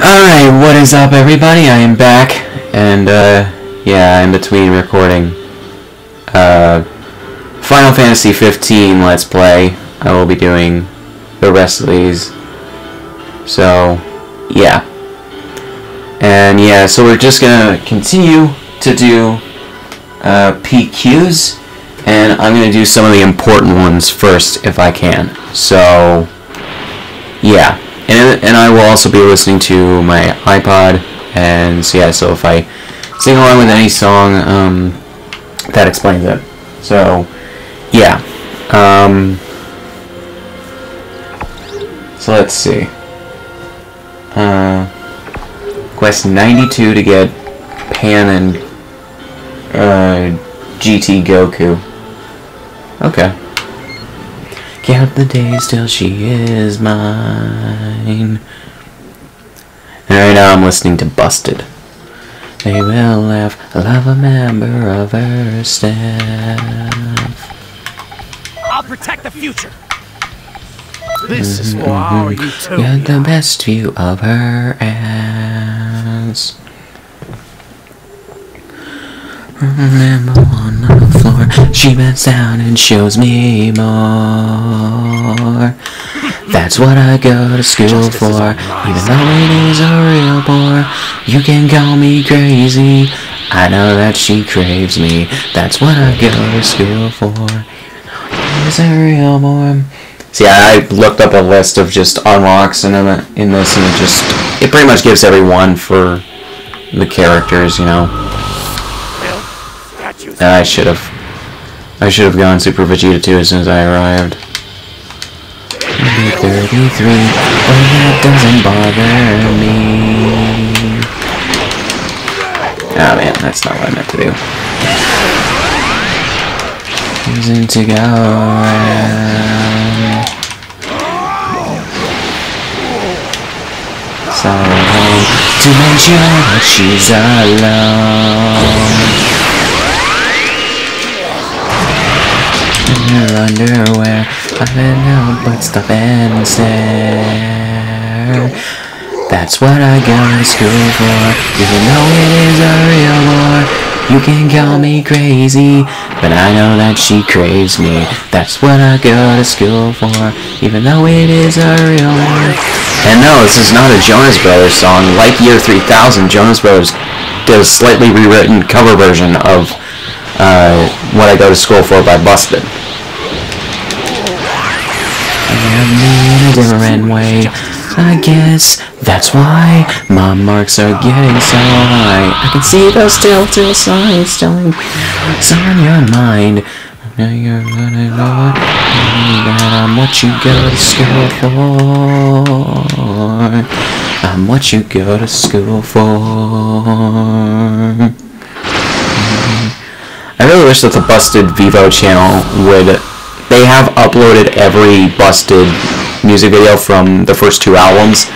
Alright, what is up everybody? I am back, and uh, yeah, in between recording uh, Final Fantasy 15 Let's Play, I will be doing the rest of these. So, yeah. And yeah, so we're just gonna continue to do uh, PQs, and I'm gonna do some of the important ones first if I can. So, yeah and, and I will also be listening to my iPod, and so yeah, so if I sing along with any song, um, that explains it. So, yeah. Um, so let's see. Uh, quest 92 to get Pan and uh, GT Goku. Okay. Count the days till she is mine. And right now I'm listening to Busted. They will laugh, love a member of her staff. I'll protect the future. This is for our Get utopia. the best view of her ass. Remember on the floor, she bends down and shows me more. That's what I go to school Justice for, even though it is a real bore. You can call me crazy, I know that she craves me. That's what I go to school for. It's a real bore. See, I looked up a list of just unlocks in, in this, and it just it pretty much gives every one for the characters, you know. I should have, I should have gone Super Vegeta 2 as soon as I arrived. Maybe 33, but that doesn't bother me. Oh man, that's not what I meant to do. Reason to go. So to make sure that she's alone. In her underwear, I can't help but stop and stare. That's what I go to school for, even though it is a real war. You can call me crazy, but I know that she craves me. That's what I go to school for, even though it is a real war. And no, this is not a Jonas Brothers song. Like Year 3000, Jonas Brothers did a slightly rewritten cover version of uh, What I Go to School For by Busted. Way. I guess that's why my marks are getting so high. I can see those telltale signs telling what's on your mind. Now you're gonna know that I'm what you go to school for. I'm what you go to school for. I really wish that the Busted Vevo channel would. They have uploaded every Busted music video from the first two albums.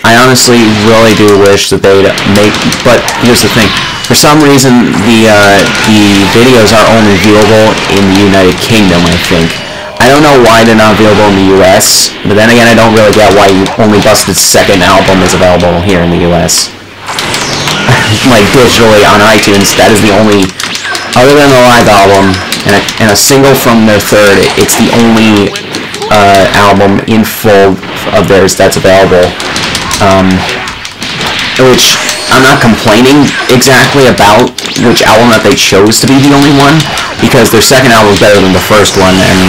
I honestly really do wish that they'd make. But here's the thing: for some reason, the uh, the videos are only viewable in the United Kingdom. I think. I don't know why they're not available in the U.S. But then again, I don't really get why only Busted's second album is available here in the U.S. like digitally on iTunes. That is the only, other than the live album and a, and a single from their third, it's the only uh, album in full of theirs that's available. Um, which I'm not complaining exactly about which album that they chose to be the only one, because their second album is better than the first one, and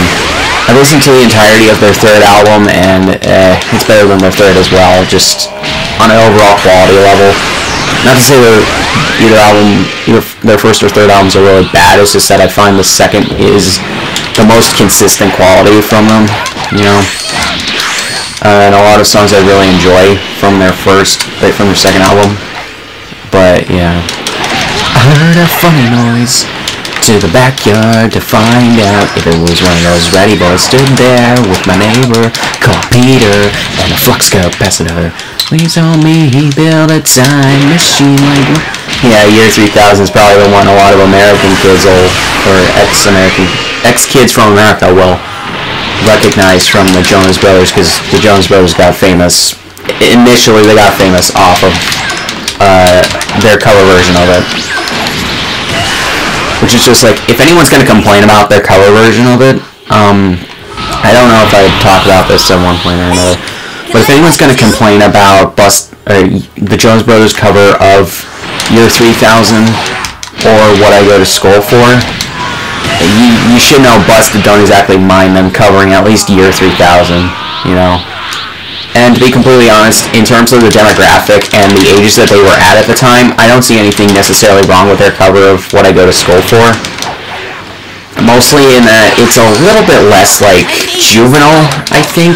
I listened to the entirety of their third album, and uh, it's better than their third as well, just on an overall quality level. Not to say their either album, either their first or third albums are really bad. It's just that I find the second is the most consistent quality from them. You know, uh, and a lot of songs I really enjoy from their first, from their second album. But yeah, I heard a funny noise to the backyard to find out if it was one of those ratty boys. Stood there with my neighbor called Peter and a flux capacitor. Please told me he built a time machine like. Yeah, year 3000 is probably the one a lot of American kids will, or ex-American, ex-kids from America will recognize from the Jonas Brothers because the Jonas Brothers got famous initially they got famous off of uh, their cover version of it. Which is just like, if anyone's gonna complain about their cover version of it, um, I don't know if I talked about this at one point or another, but if anyone's gonna complain about Bust, uh, the Jonas Brothers cover of Year 3000 or What I Go to School For, you, you should know Busted don't exactly mind them covering at least Year 3000, you know? And to be completely honest, in terms of the demographic and the ages that they were at at the time, I don't see anything necessarily wrong with their cover of What I Go to School For. Mostly in that it's a little bit less, like, juvenile, I think,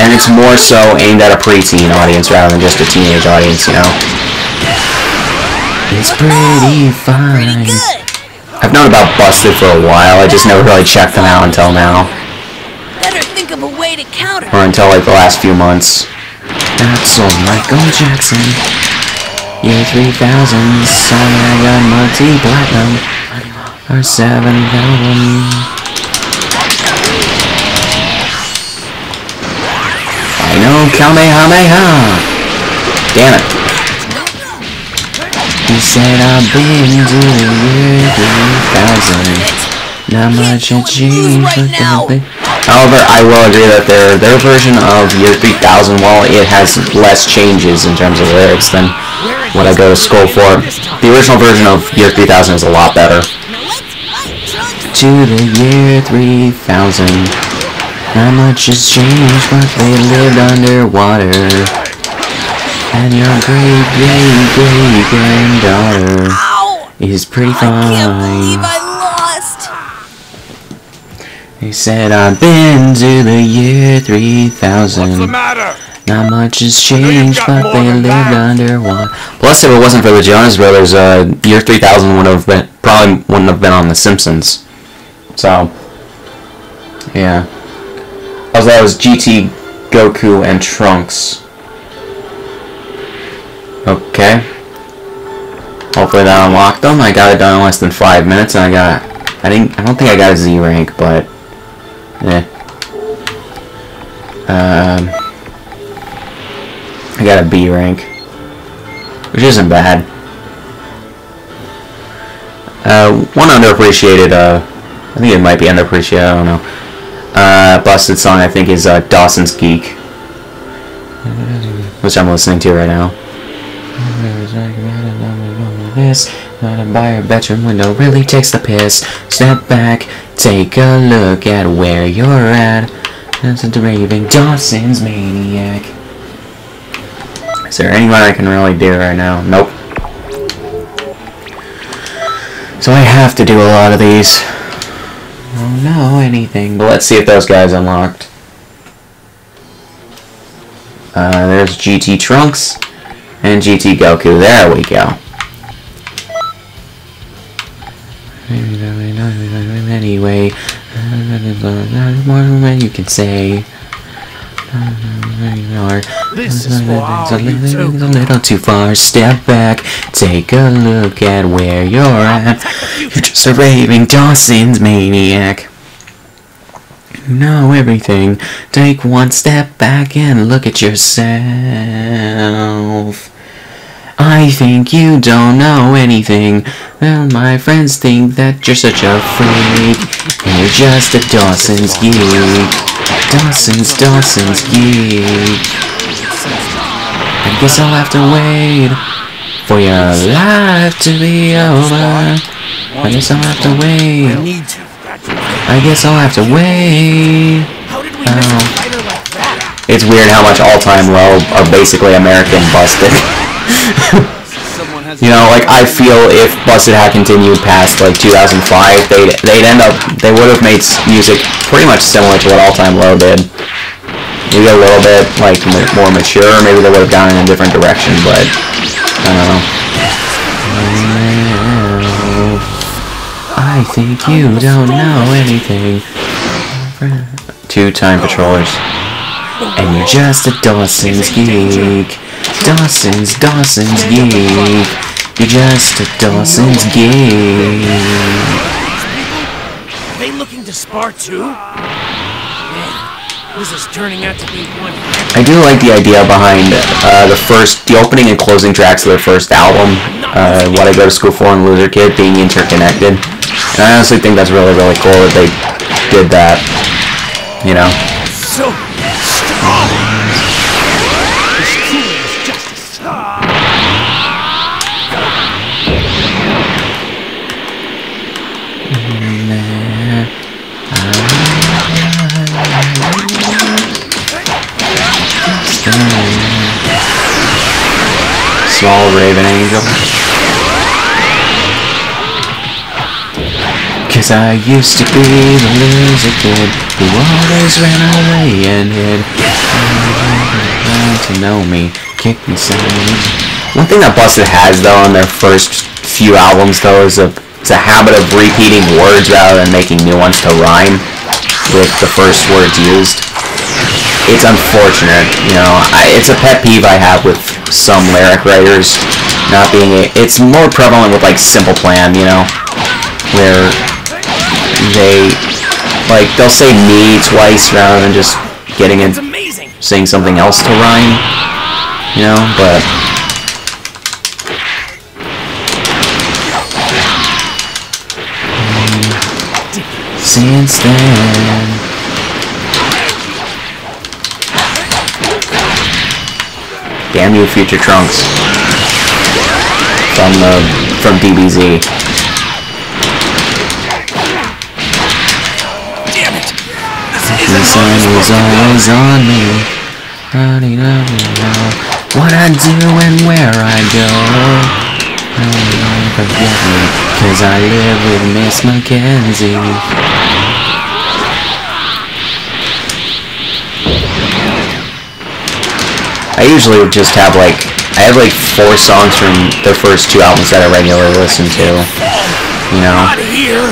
and it's more so aimed at a preteen audience rather than just a teenage audience, you know? It's pretty fine. I've known about Busted for a while, I just never really checked them out until now. Better think of a way to counter. or until like the last few months. That's old Michael Jackson. Year 3000, song I got multi-platinum. Our seventh album. I know Kamehameha! Damn it. He said I've been to the year 3000. Not much has changed, but nothing. However, I will agree that their their version of Year 3000, while it has less changes in terms of lyrics than what I go to school for, the original version of Year 3000 is a lot better. Now let's fight Trunks. To the year 3000, not much has changed, but they lived underwater. And your great great great granddaughter is pretty I can't believe fine. I lost. He said I've been to the year 3000. What's the 3000. matter? Not much has changed, but they than lived that. underwater. Plus, if it wasn't for the Jonas Brothers, uh, year 3000 would have been probably wouldn't have been on The Simpsons. So, yeah. Also, that was GT, Goku, and Trunks. Okay. Hopefully that unlocked them. I got it done in less than five minutes, and I got. I didn't. I don't think I got a Z rank, but. Yeah. Um. I got a B rank, which isn't bad. Uh, one underappreciated, uh, I think it might be underappreciated, I don't know. Uh, busted song I think is uh, Dawson's Geek, which I'm listening to right now. This, not a buyer bedroom window really takes the piss. Step back, take a look at where you're at. That's a raving Dawson's maniac. Is there anyone I can really do right now? Nope. So I have to do a lot of these. Oh no, anything. But let's see if those guys unlocked. Uh, there's GT Trunks and GT Goku. There we go. Anyway, more than you can say. This is for It's a little, two. a little too far. Step back, take a look at where you're at. You're just a raving Dawson's maniac. You know everything. Take one step back and look at yourself. I think you don't know anything. Well, my friends think that you're such a freak. And you're just a Dawson's geek. Dawson's, Dawson's geek. I guess I'll have to wait for your life to be over. I guess I'll have to wait. I guess I'll have to wait. Oh. It's weird how much All Time Low are basically American Busted. You know, like I feel if Busted had continued past like 2005, they'd they'd end up they would have made music pretty much similar to what All Time Low did. Maybe a little bit like m- more mature. Maybe they would have gone in a different direction, but I don't know. I think you don't know anything. Two time patrollers. And you're just a Dawson's geek. Dawson's, Dawson's geek. You're just a Dawson's geek. Are they looking to spar too? Man, This is turning out to be one I do like the idea behind uh, the first, the opening and closing tracks of their first album, uh, "What I Go to School For" and "Loser Kid" being interconnected. And I honestly think that's really, really cool that they did that. You know, so strong. Small raven angel. Cause I used to be the loser kid who always ran away and hid. To know me, kick me silent. One thing that Busted has though on their first few albums though is a it's a habit of repeating words rather than making new ones to rhyme with the first words used. It's unfortunate, you know. I, it's a pet peeve I have with some lyric writers not being. It's more prevalent with like Simple Plan, you know, where they like they'll say me twice rather than just getting amazing. saying something else to rhyme, you know. But since then. Damn you, Future Trunks. From the from DBZ. Damn it. This The sun was always on me. Running up and down. What I do and where I go. Don't forget me, cause I live with Miss Mackenzie. I usually would just have like I have like four songs from their first two albums that I regularly listen to. You know. Not here.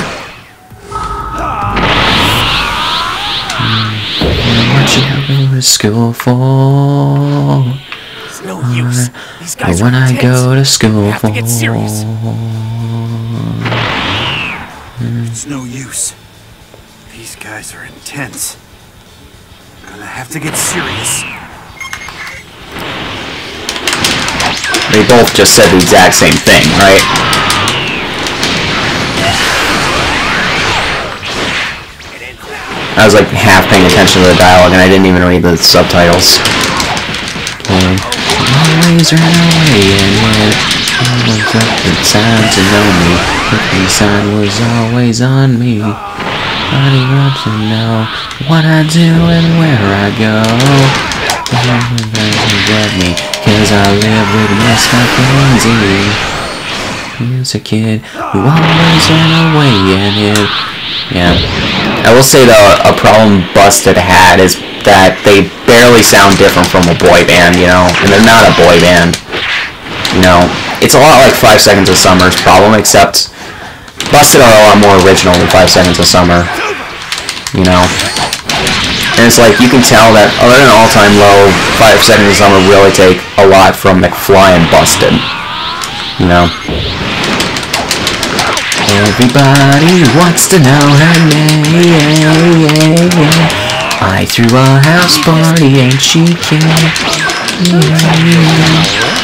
Mm, what you go to school for? It's no use. These guys when I go to school have to get for It's no use. These guys are intense. Gonna have to get serious. They both just said the exact same thing, right? I was like half paying attention to the dialogue and I didn't even read the subtitles. Always ran away and yet always up the time to know me. The sun was always on me. Body wants to know what I do and where I go. Forget me, cause I live with Miss. He was a kid who always ran away and hid. Yeah. I will say though, a problem Busted had is that they barely sound different from a boy band, you know, and they're not a boy band. You know, it's a lot like Five Seconds of Summer's problem, except Busted are a lot more original than Five Seconds of Summer. You know, and it's like you can tell that other than All Time Low, Five Seconds of Summer really take a lot from McFly and Busted. You know. Everybody wants to know her name. I threw a house party and she came. Yeah,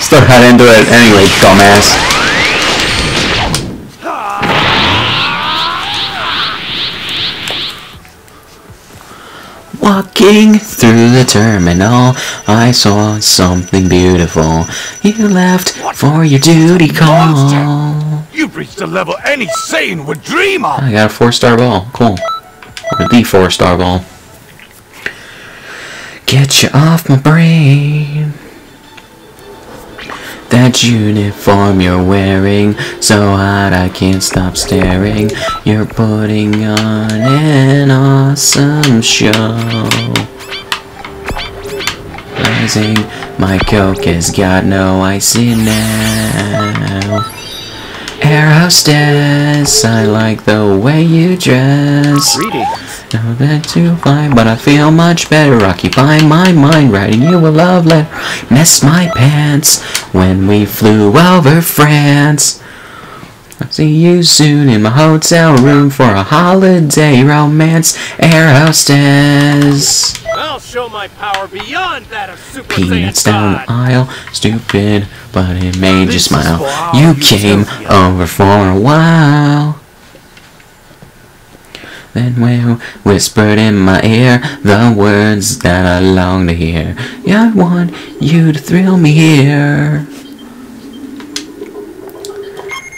still got into it anyway, dumbass. Walking through the terminal, I saw something beautiful. You left for your duty call. You've reached a level any sane would dream of. I got a four star ball. Cool. Or the four star ball. Get you off my brain. That uniform you're wearing, so hot I can't stop staring. You're putting on an awesome show. Rising, my coke has got no ice in now. Air hostess, I like the way you dress. Know that too fine, but I feel much better. Occupying my mind, writing you a love letter. Messed my pants when we flew over France. I'll see you soon in my hotel room for a holiday romance. Air hostess. I'll show my power beyond that of Super Peanuts down the aisle, stupid, but it made you This is smile. You you came over for a while. Then we whispered in my ear the words that I long to hear. Yeah, I want you to thrill me here.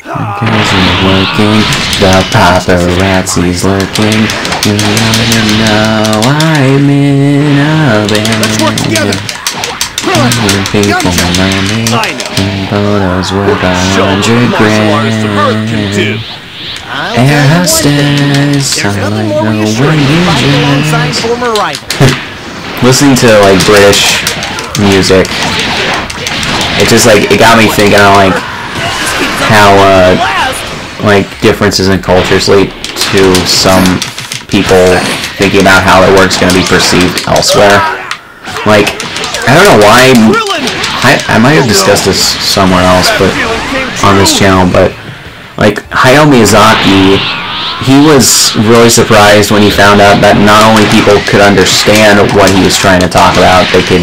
Because you're working, the paparazzi's lurking. You wanna know I'm in a band. Let's work together. When people know me, I know. and photos worth a hundred martial artists of Earth can do. grand. Air hostess, There's I nothing more reassuring you than fighting alongside dress. former. Listening to like British music, it just like it got me thinking of like how uh, like differences in cultures lead to some people thinking about how their work's going to be perceived elsewhere. Like, I don't know why. I, I might have discussed this somewhere else, but on this channel, but like Hayao Miyazaki, he was really surprised when he found out that not only people could understand what he was trying to talk about, they could,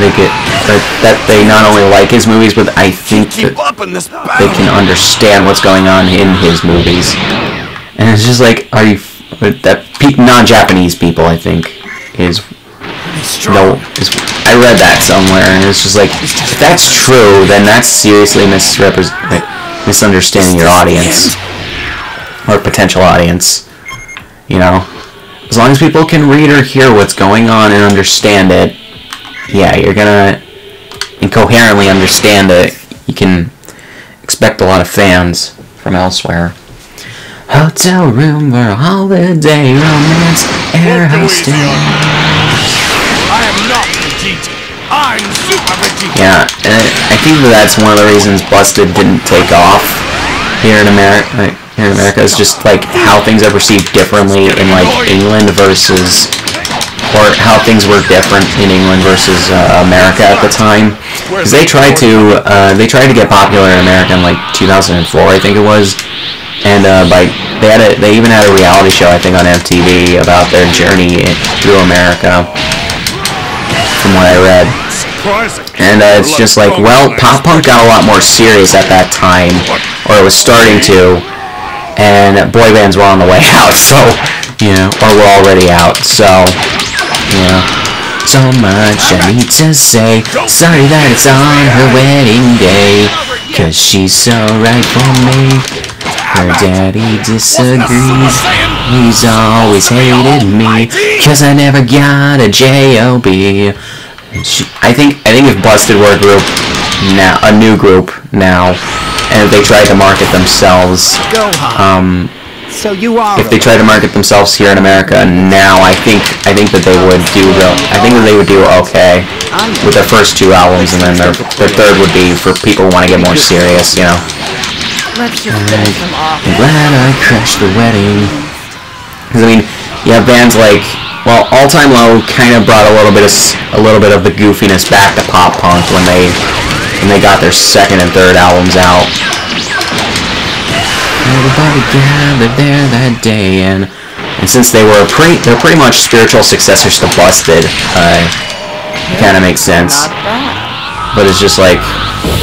they could, that, that they not only like his movies, but I think that Keep up in this they can understand what's going on in his movies. And it's just like, are you that non-Japanese people? I think is no. Is, I read that somewhere, and it's just like, if that's true, then that's seriously misrepres- like, misunderstanding your audience or potential audience. You know, as long as people can read or hear what's going on and understand it, yeah, you're gonna incoherently understand it. You can expect a lot of fans from elsewhere. Hotel room for holiday romance, air hostess. Yeah, I think that that's one of the reasons Busted didn't take off here in America. Here in America is just like how things are perceived differently in like England versus, or how things were different in England versus uh, America at the time. Because they tried to, uh, they tried to get popular in America in like 2004, I think it was, and uh, by they had a, they even had a reality show I think on MTV about their journey in- through America. From what I read. And uh, it's just like, well, pop punk got a lot more serious at that time, or it was starting to, and boy bands were on the way out, so, you know, or were already out, so, you know. So much I need to say. Sorry that it's on her wedding day, cause she's so right for me. Her daddy disagrees. He's always hated me, cause I never got a J-O-B. She, I think I think if Busted were a group now, a new group now, and if they tried to market themselves, um, So you are. if they tried to market themselves here in America now, I think I think that they would do real. I think that they would do okay with their first two albums, and then their their third would be for people who want to get more serious, you know. Let's just finish them off. I'm glad I crashed the wedding. Because I mean, you have bands like, well, All Time Low kind of brought a little bit of s- a little bit of the goofiness back to pop punk when they when they got their second and third albums out. Everybody gathered there that day, and and since they were pretty, they're pretty much spiritual successors to Busted. Uh, kind of makes sense but it's just like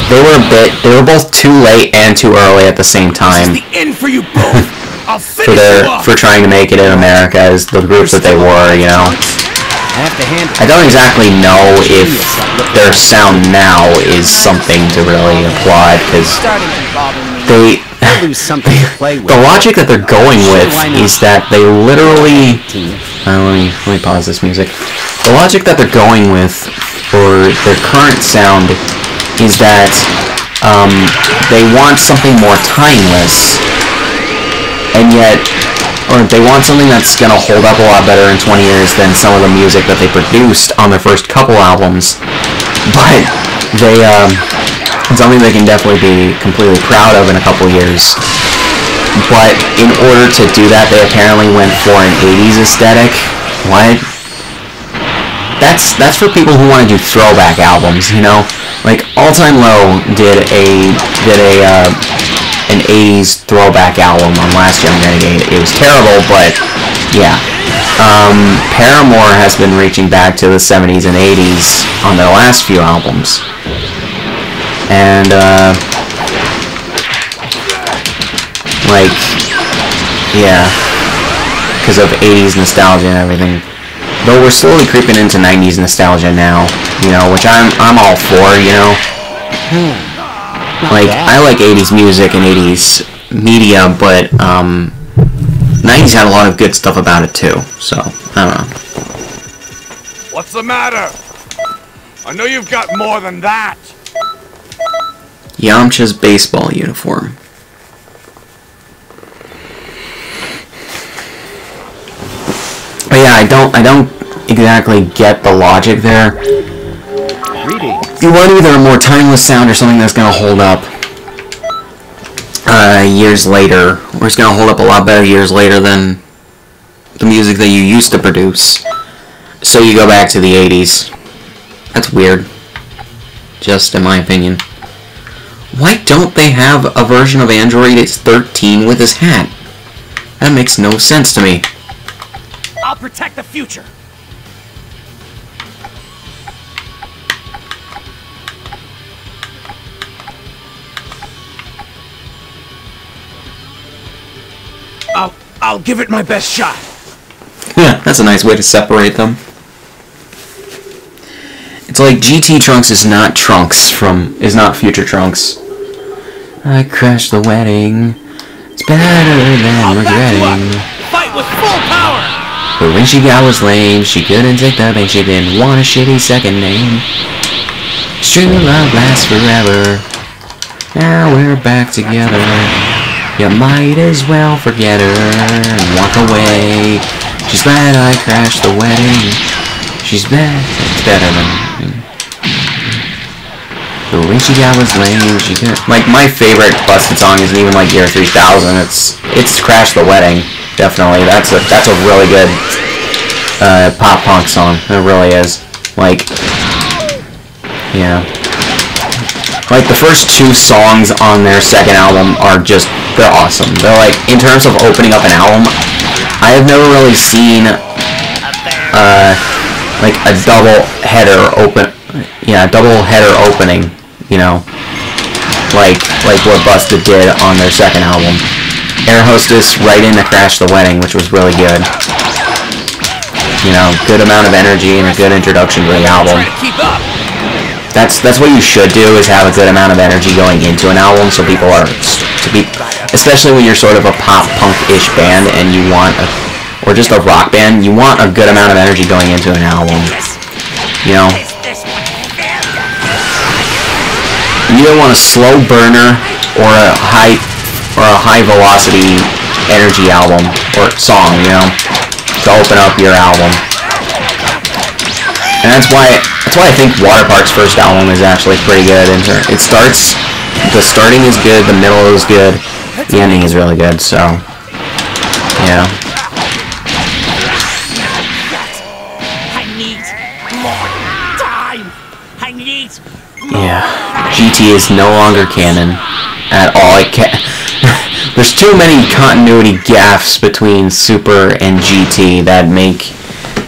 they were a bit they were both too late and too early at the same time The end for you both. I'll for their for trying to make it in America as the group that they were, you know. I have to handle I don't exactly know if their sound now is something to really applaud because starting to bother me. they something to play with. the logic that they're going with is that they literally uh, let me let me pause this music. The logic that they're going with for their current sound is that um, they want something more timeless, and yet, or they want something that's gonna hold up a lot better in 20 years than some of the music that they produced on their first couple albums. But they um, something they can definitely be completely proud of in a couple years. But in order to do that, they apparently went for an 80s aesthetic. What? That's that's for people who want to do throwback albums, you know. Like All Time Low did a did a uh, an 80s throwback album on Last Young Renegade. It was terrible, but yeah. Um, Paramore has been reaching back to the 70s and 80s on their last few albums. And, uh, like, yeah, because of 80s nostalgia and everything. Though we're slowly creeping into 90s nostalgia now, you know, which I'm I'm all for, you know. Not Like bad. I like 80s music and 80s media, but um 90s had a lot of good stuff about it too. So, I don't know. What's the matter? I know you've got more than that. Yamcha's baseball uniform. But yeah, I don't I don't exactly get the logic there. Greetings. You want either a more timeless sound or something that's gonna hold up uh, years later, or it's gonna hold up a lot better years later than the music that you used to produce. So you go back to the 80s. That's weird. Just in my opinion. Why don't they have a version of Android 13 with his hat? That makes no sense to me. I'll protect the future. I'll give it my best shot. Yeah, that's a nice way to separate them. It's like GT Trunks is not Trunks from is not Future Trunks. I crashed the wedding. It's better than regretting. Fight with full power. But when she got was lame, she couldn't take the bait. She didn't want a shitty second name. True love lasts forever. Now we're back together. You might as well forget her and walk away. She's glad I crashed the wedding. She's bad. It's better than. But when she got was lame, she could. Like my favorite Busted song isn't even like Year 3000. It's it's Crash the Wedding. Definitely. That's a that's a really good uh, pop punk song. It really is. Like, yeah. Like the first two songs on their second album are just they're awesome. They're like in terms of opening up an album, I have never really seen uh like a double header open yeah, double header opening, you know. Like like what Busted did on their second album. Air Hostess right in into Crash the Wedding, which was really good. You know, good amount of energy and a good introduction to the album to that's that's what you should do is have a good amount of energy going into an album so people are to be especially when you're sort of a pop punk-ish band and you want a or just a rock band you want a good amount of energy going into an album. You know? You either want a slow burner or a high or a high velocity energy album or song you know to open up your album. And that's why that's why I think Waterparks' first album is actually pretty good. Ter- it starts, the starting is good, the middle is good, the ending is really good. So, yeah. I need more time. I need. Yeah, GT is no longer canon at all. It ca- There's too many continuity gaffes between Super and GT that make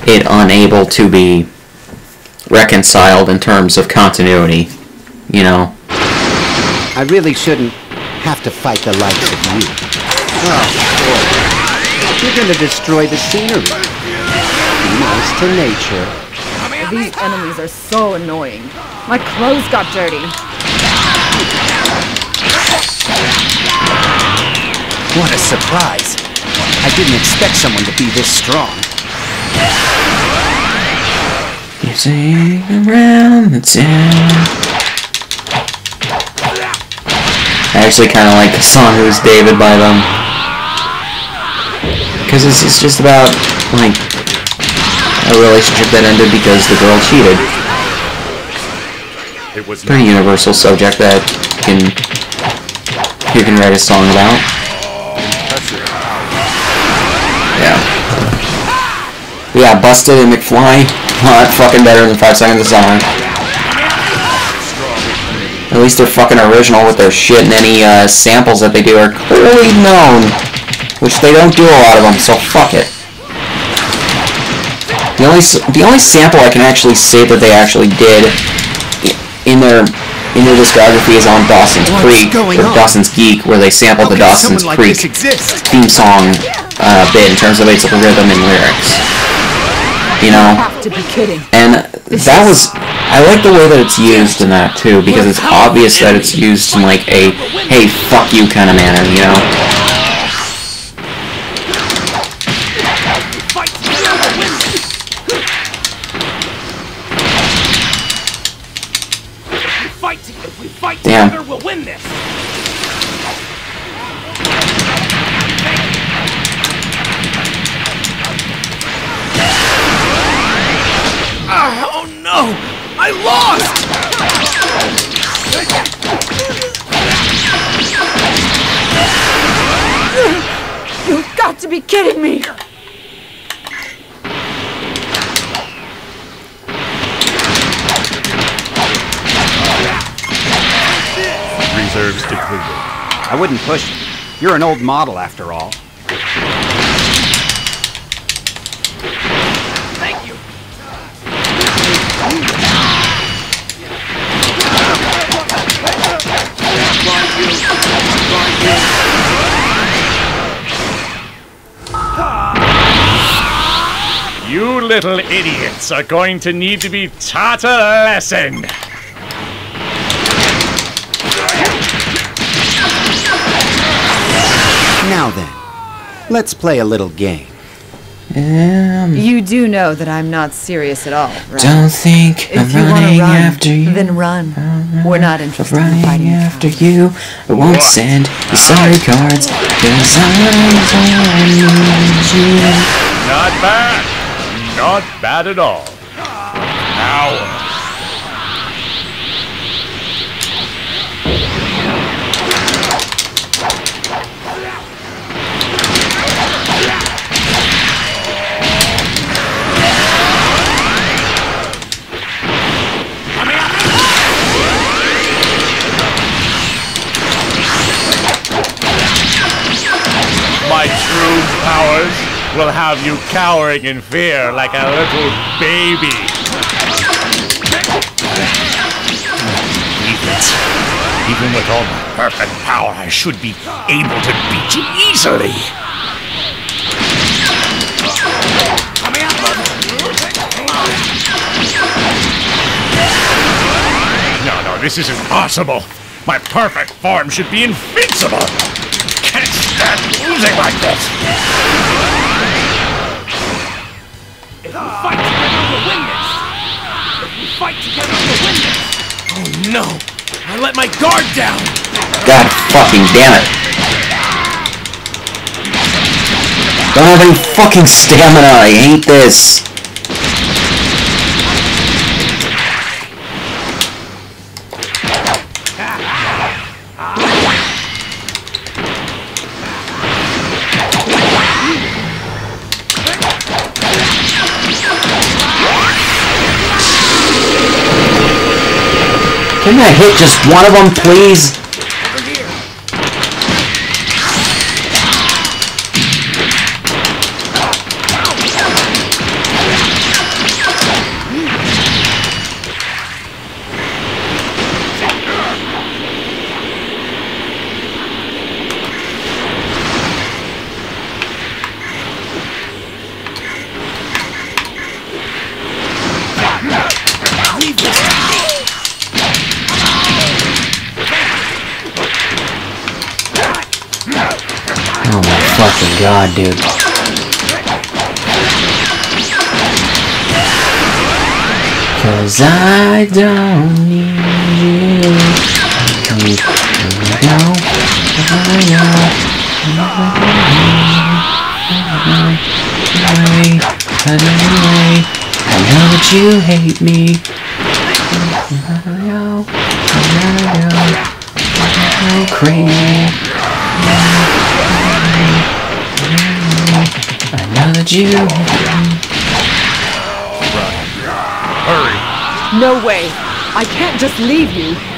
it unable to be reconciled in terms of continuity. You know, I really shouldn't have to fight the likes of you. Oh, boy. You're gonna destroy the scenery. Be nice to nature. These enemies are so annoying. My clothes got dirty. What a surprise. I didn't expect someone to be this strong. you sing around the town. I actually kind of like the song "Who's David" by them because it's, it's just about like a relationship that ended because the girl cheated. It was pretty universal subject that can you can write a song about. Yeah. Yeah, Busted and McFly, a lot fucking better than Five Seconds of Summer. At least they're fucking original with their shit, and any uh, samples that they do are clearly known, which they don't do a lot of them. So fuck it. The only the only sample I can actually say that they actually did in their in their discography is on Dawson's What's Creek or on? Dawson's Geek, where they sampled the Dawson's like Creek theme song uh, bit in terms of its rhythm and lyrics. You know, Have to be kidding. and that was I like the way that it's used in that too because it's obvious that it's used in like a hey fuck you kind of manner. You know, model after all. Thank you. You little idiots are going to need to be taught a lesson. Now then, let's play a little game. Um, you do know that I'm not serious at all, right? don't think if you want to run, then run. We're not interested in fighting. after you. I won't What? send you sorry cards because I'm not you. Not bad. Not bad at all. Now, powers will have you cowering in fear like a little baby. It. Even with all my perfect power, I should be able to beat you easily. No, no, this isn't possible. My perfect form should be invincible. Can't stand losing like this. Oh no! I let my guard down. God fucking damn it. Don't have any fucking stamina. I hate this. Can I hit just one of them, please? Dude. Cause I don't need you. Come go. I know. Anyway, I know that you hate me. Mario, Mario, Mario, crazy. Another Jew. Hurry. No way. I can't just leave you.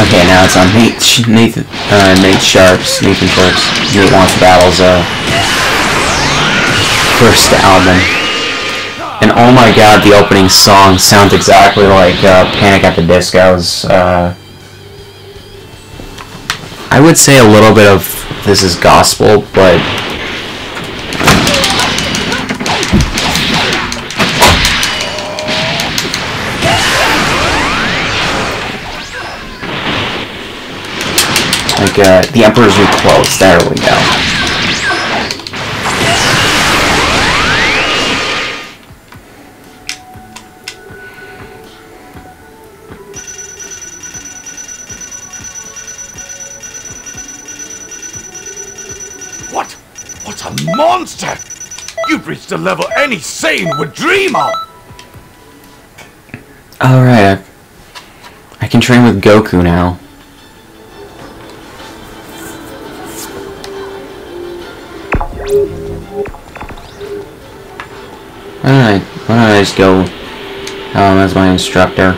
Okay, now it's on Nate, Nathan, uh, Nate Sharp's, Nathan Sharp's Nate Wants Battles, uh, first album. And oh my god, the opening song sounds exactly like, uh, Panic at the Disco's, uh, I would say a little bit of this is gospel, but like uh, the Emperor's New Clothes. There we go. What? What a monster! You've reached a level any sane would dream of! Alright, I, I can train with Goku now. Just go um, as my instructor?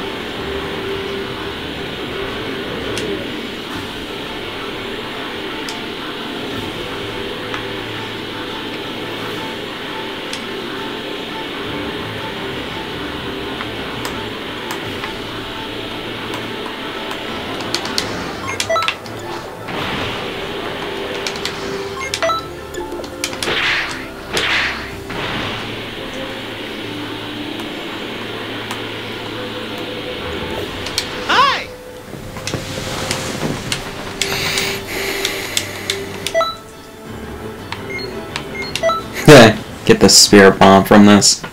Get the spirit bomb from this.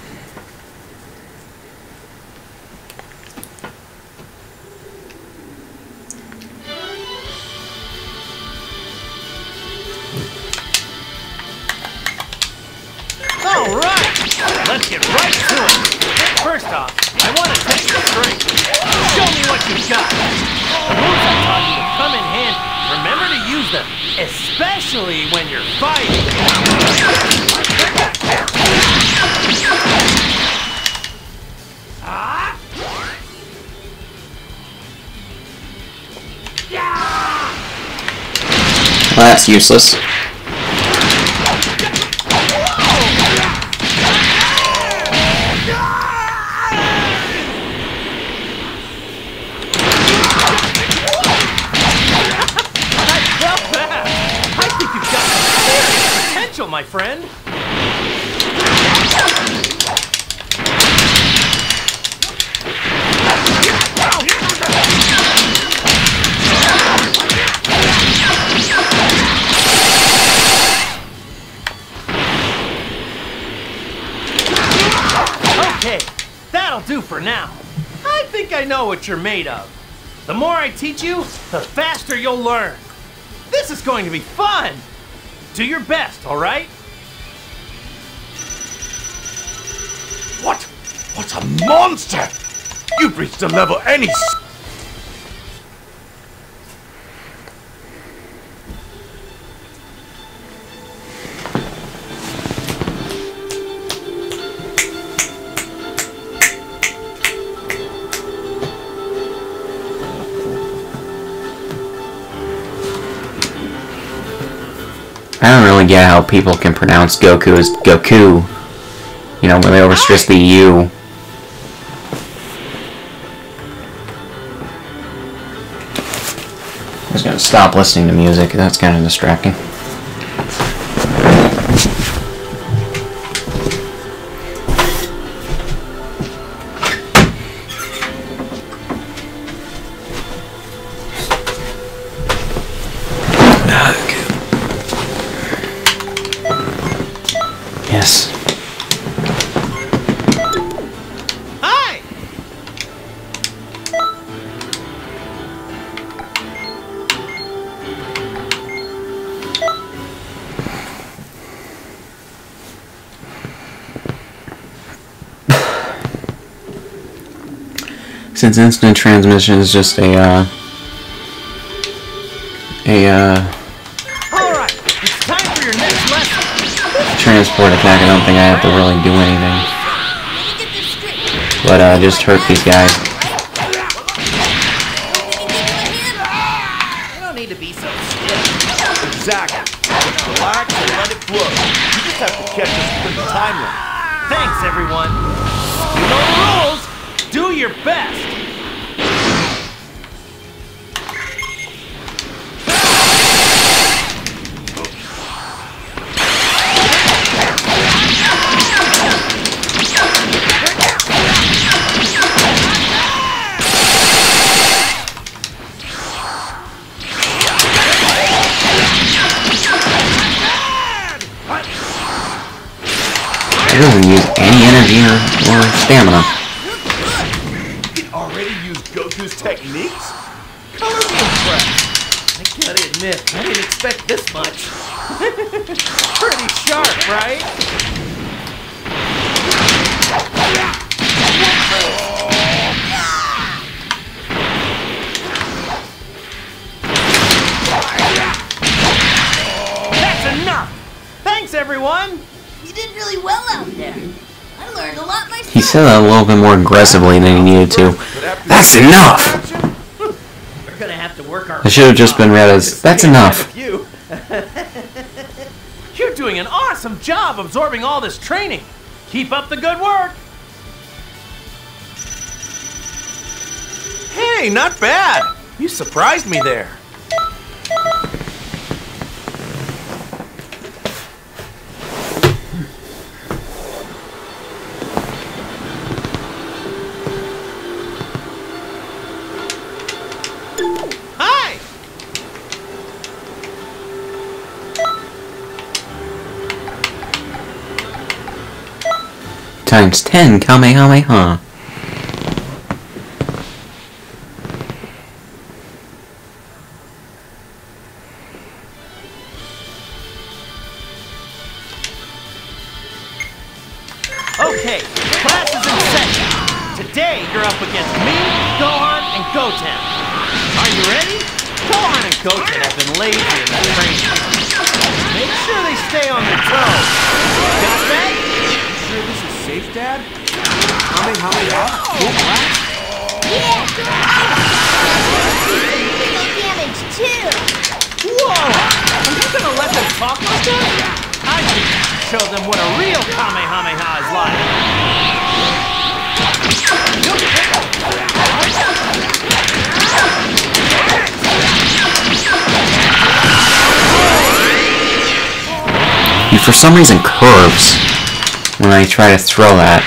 Useless. Know what you're made of. The more I teach you, the faster you'll learn. This is going to be fun. Do your best, all right? What? What a monster! You've reached a level any don't get how people can pronounce Goku as Goku. You know, when they overstress the U. I'm just gonna stop listening to music. That's kind of distracting. Since instant transmission is just a, uh, a, uh, All right, it's time for your next lesson. transport attack, I don't think I have to really do anything. Let me get this straight. But, uh, just hurt these guys. Or stamina. Can already use Goku's techniques? Color me impressed. I gotta admit, I didn't expect this much. Pretty sharp, right? Said that a little bit more aggressively than he needed to. That's enough! It should have just been read as, that's enough. You're doing an awesome job absorbing all this training. Keep up the good work. Hey, not bad. You surprised me there. Times 10 Kamehameha. Okay, class is in session. Today you're up against me, Gohan, and Goten. Are you ready? Gohan and Goten have been lazy in their training. Make sure they stay on their toes. Got that? Safe, Dad? How many, how many, Full blast? damage too. Whoa! Are you gonna let them talk like that? I you should show them what a real Kamehameha is like. He for some reason curves when I try to throw that.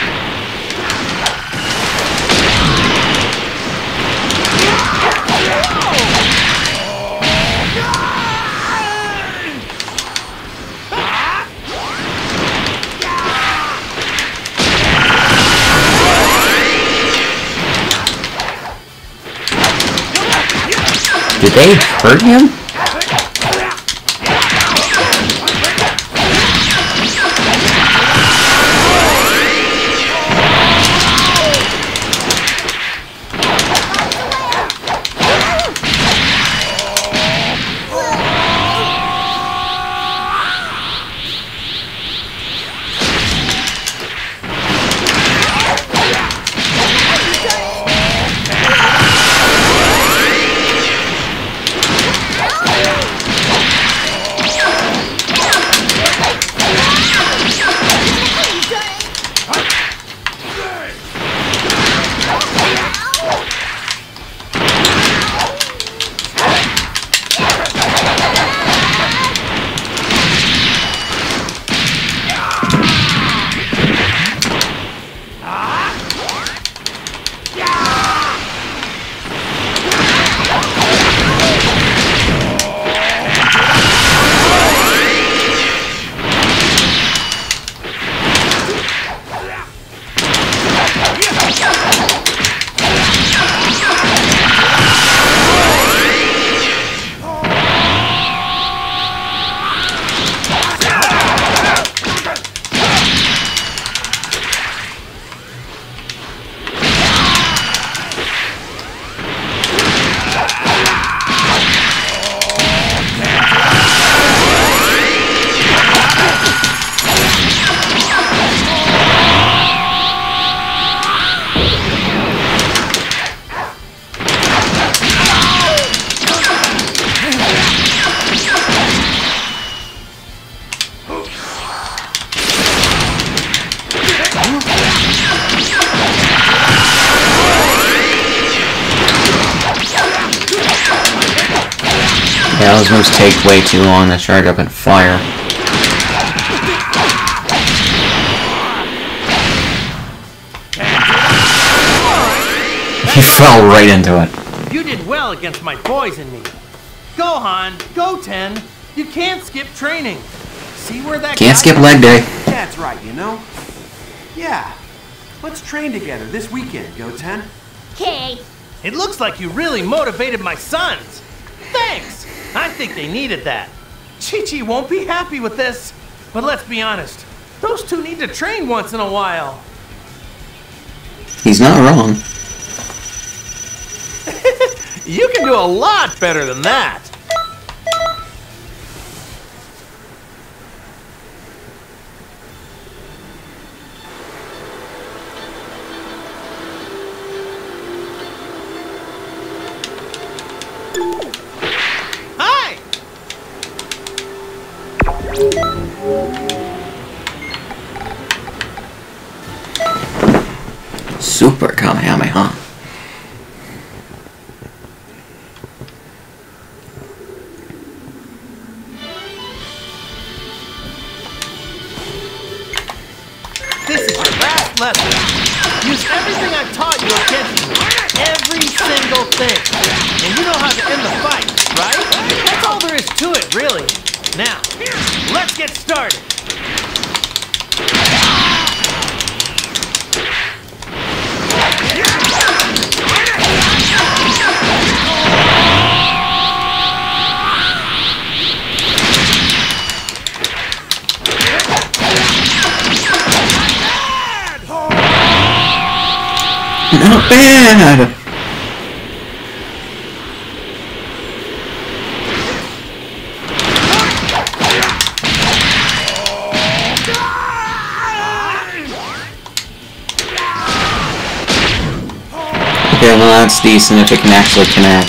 Did they hurt him? Way too long to charge up and fire. He fell right into it. You did well against my boys and me. Go, Han. Go, Ten. You can't skip training. See where that Can't skip leg day. That's right, you know? Yeah. Let's train together this weekend, Goten. Okay. It looks like you really motivated my sons. Thanks. I think they needed that. Chi-Chi won't be happy with this. But let's be honest. Those two need to train once in a while. He's not wrong. You can do a lot better than that. That's decent if it can actually connect.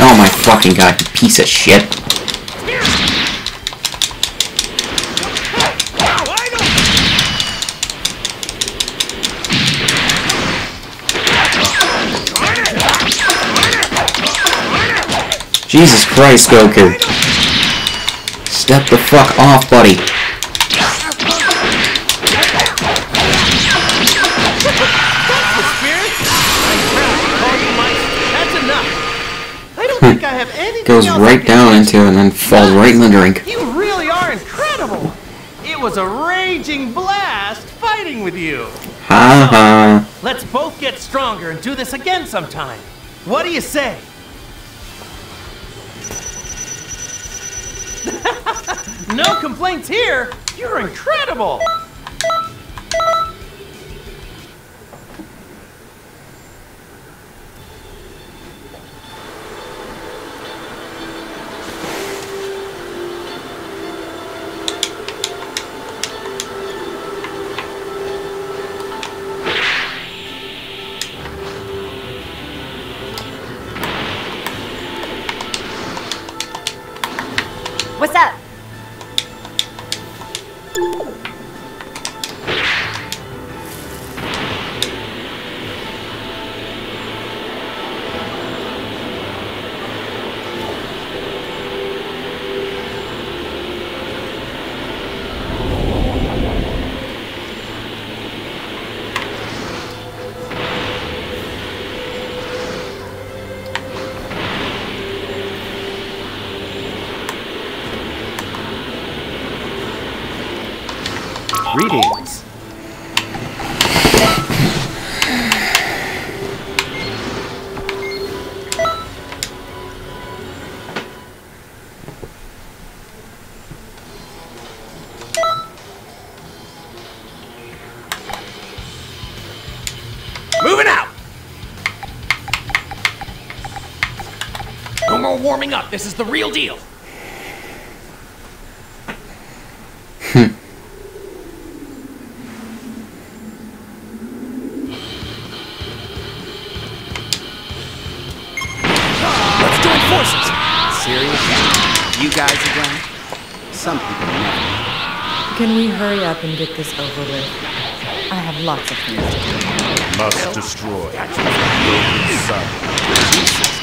Oh my fucking god, you piece of shit. Jesus Christ, Goku. Step the fuck off, buddy. The spirit? I'm proud to call you my... That's enough. I don't think I have anything Goes right down into it and then falls right in the drink. You really are incredible. It was a raging blast fighting with you. Ha ha. Let's both get stronger and do this again sometime. What do you say? No complaints here. You're incredible. Greetings. Moving out! No more warming up. This is the real deal. Hurry up and get this over with? I have lots of things to do. Must destroy. Son.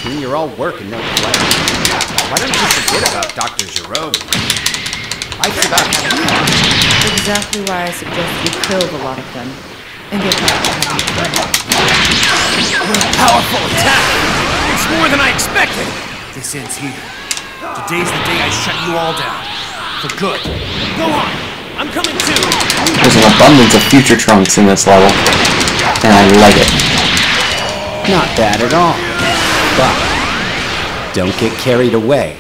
When you're all work and no play. Why don't you forget about Dr. Gero? Life's about having fun. Exactly why I suggest we kill a lot of them and get back to having fun. What a powerful attack! It's more than I expected! This ends here. Today's the day I shut you all down. For good. Go on! I'm coming too! There's an abundance of future trunks in this level, and I like it. Not bad at all. But don't get carried away.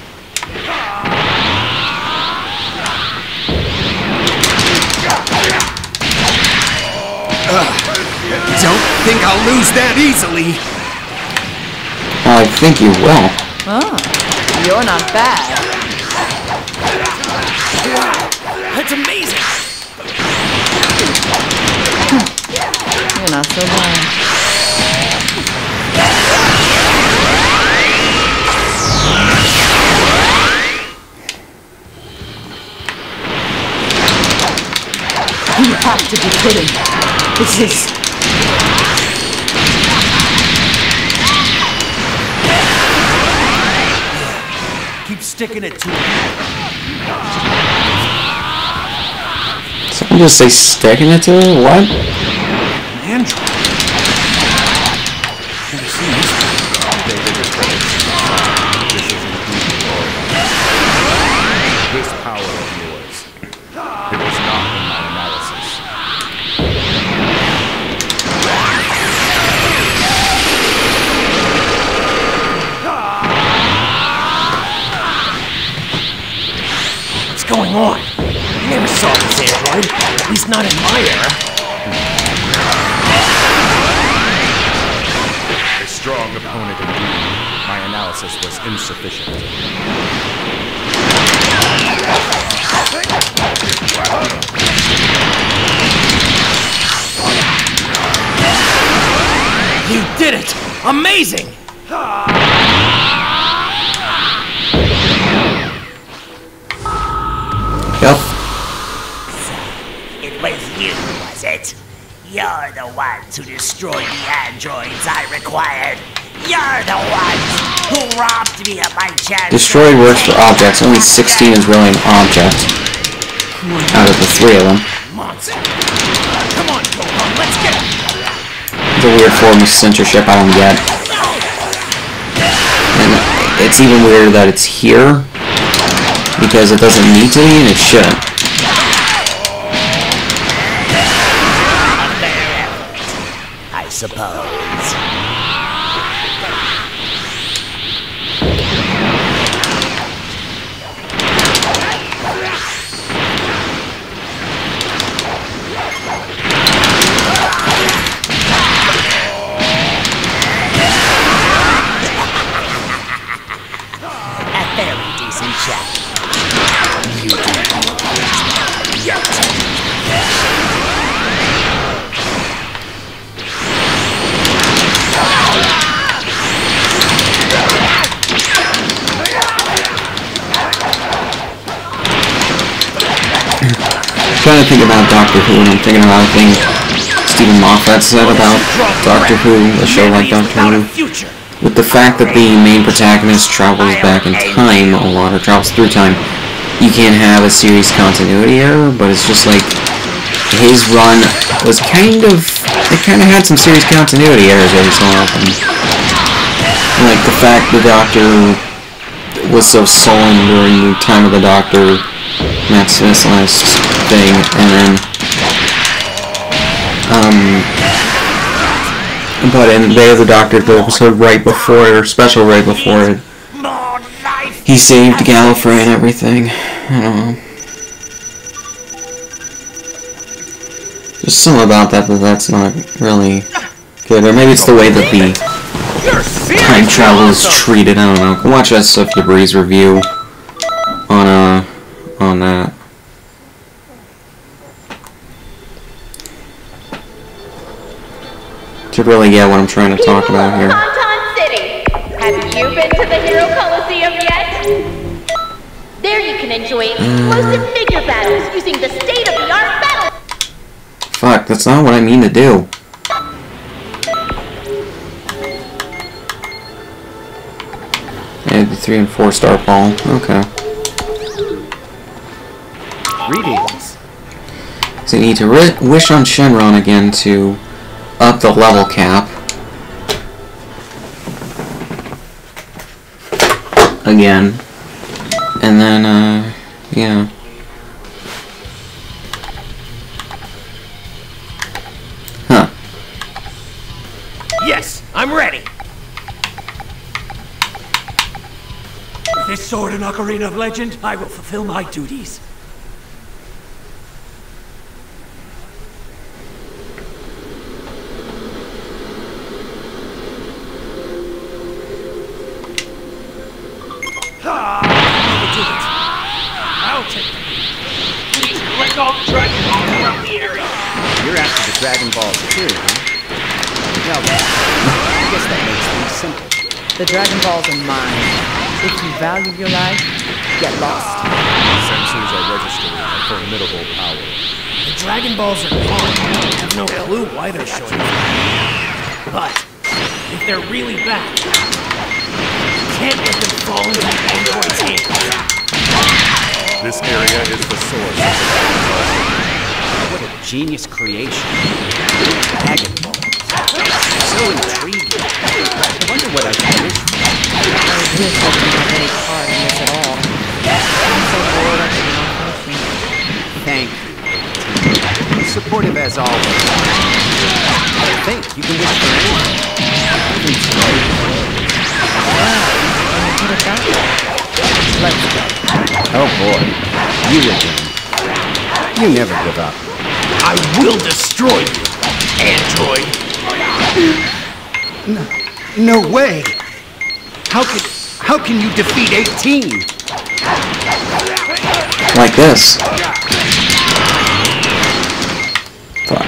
Don't think I'll lose that easily. I think you will. Oh, you're not bad. That's amazing! You're not so bad. You have to be kidding. This is... Keep sticking it to me. Someone just say sticking it to her? What? Required. You're the ones who robbed me of my chance. Destroyed works for objects. Only 16 is really an object. Out of the three of them. Come on, Gohan, let's get him! It's a weird form of censorship I don't get. And it's even weirder that it's here. Because it doesn't need to be and it shouldn't. I suppose. Trying to think about Doctor Who and I'm thinking about a thing Steven Moffat said about Doctor Who, a show like Doctor Who. With the fact that the main protagonist travels back in time a lot, or travels through time, you can't have a series continuity error, but it's just like his run was kind of it kind of had some series continuity errors every so often. Like the fact the Doctor was so sullen during the time of the Doctor, Matt Smith's last thing, and then um but in Day of the Doctor, the episode right before or special right before it, he saved Gallifrey and everything. I don't know. There's something about that but that's not really good, or maybe it's the way that the time travel is treated. I don't know. Watch us of Debris review on uh on that. To really get what I'm trying to talk about here. Conton City. Have you been to the Hero Coliseum yet? can enjoy mm. explosive figure battles using the state-of-the-art battle. Fuck, that's not what I mean to do. Yeah, the three and four star ball. Okay. Greetings. So you need to wish on Shenron again to up the level cap. Again. And then, uh, yeah. Huh. Yes, I'm ready. With this sword and Ocarina of Legend, I will fulfill my duties. Ah, that'll do it. I'll take them. Please collect all the Dragon Balls around the area. You're after the Dragon Balls too, huh? Well then, I guess that makes things simple. The Dragon Balls are mine. If you value your life, get lost. Sensors are registering a formidable power. The Dragon Balls are gone. I have no clue why they're showing up. But, if they're really back, you can't let them fall into the android's hands. This area is the source of the What a genius creation. Dragon Balls. So intriguing. I wonder what I can wish for. I wish I didn't have any part in this at all. I'm so bored I could not function. Thank you. Supportive as always. I think you can wish for anything. Even today. When you put it that. Let's go. Oh boy. You again. You never give up. I will destroy you, android! No way! How can how can you defeat 18? Like this. Fuck.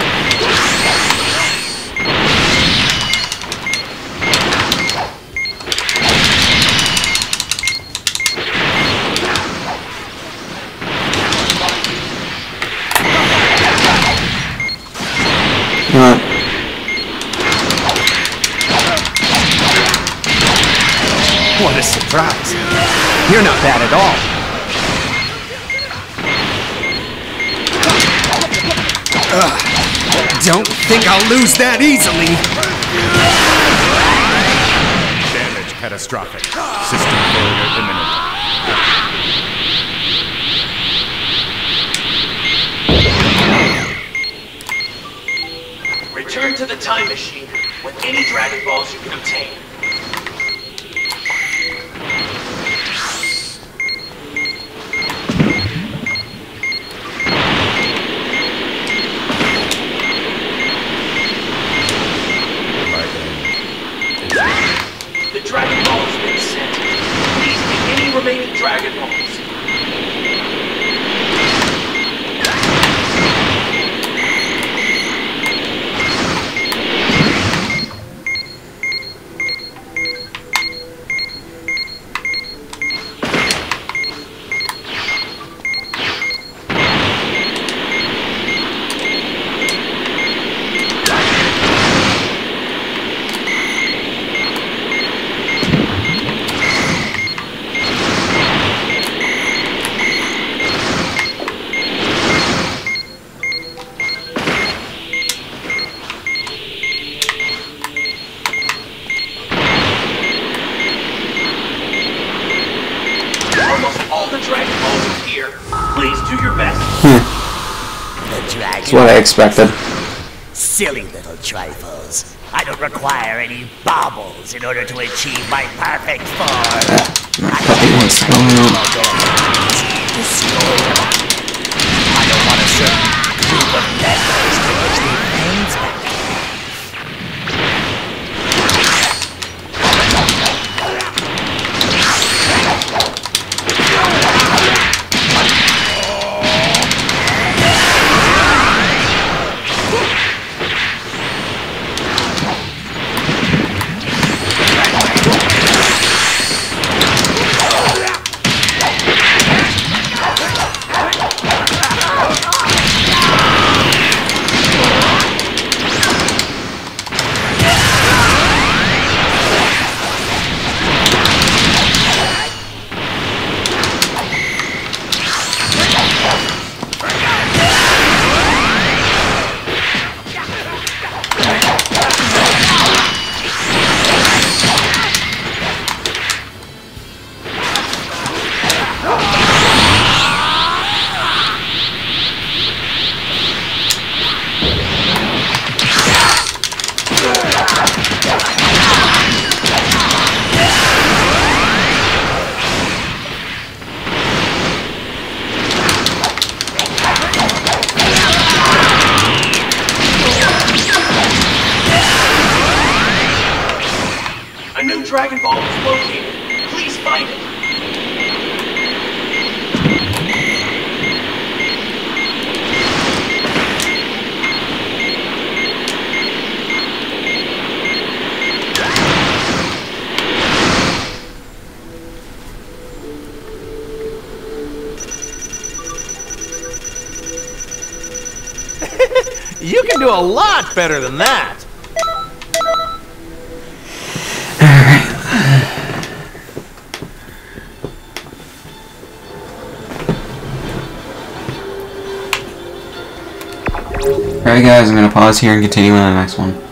You a surprise. You're not bad at all. Ugh. Don't think I'll lose that easily. damage catastrophic. System failure imminent. Return to the time machine with any Dragon Balls you can obtain. My aim The Dragon Ball has been sent. Please take any remaining Dragon Balls. Almost all the Dragon Balls are here. Please do your best. The dragon. That's what I expected. Silly little trifles. I don't require any baubles in order to achieve my perfect form. I to destroy them. I don't want a certain better than that. Alright guys, I'm gonna pause here and continue in the next one.